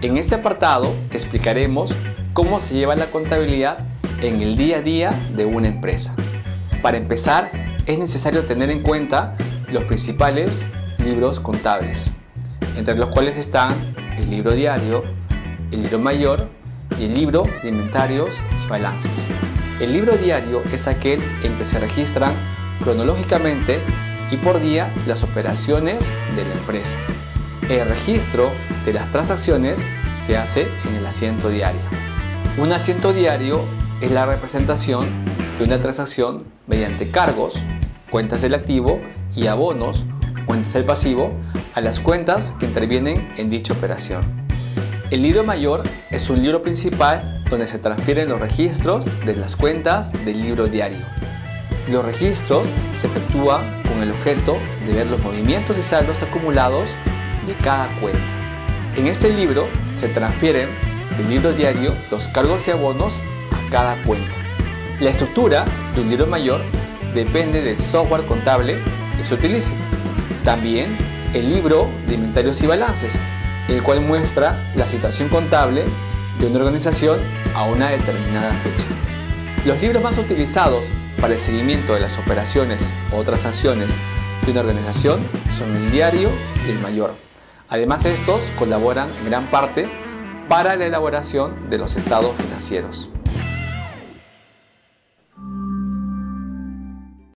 En este apartado explicaremos cómo se lleva la contabilidad en el día a día de una empresa. Para empezar, es necesario tener en cuenta los principales libros contables, entre los cuales están el libro diario, el libro mayor y el libro de inventarios y balances. El libro diario es aquel en que se registran cronológicamente y por día las operaciones de la empresa. El registro de las transacciones se hace en el asiento diario. Un asiento diario es la representación de una transacción mediante cargos, cuentas del activo y abonos, cuentas del pasivo, a las cuentas que intervienen en dicha operación. El libro mayor es un libro principal donde se transfieren los registros de las cuentas del libro diario. Los registros se efectúan con el objeto de ver los movimientos y saldos acumulados cada cuenta. En este libro se transfieren del libro diario los cargos y abonos a cada cuenta. La estructura de un libro mayor depende del software contable que se utilice. También el libro de inventarios y balances, el cual muestra la situación contable de una organización a una determinada fecha. Los libros más utilizados para el seguimiento de las operaciones o transacciones de una organización son el diario y el mayor. Además, estos colaboran en gran parte para la elaboración de los estados financieros.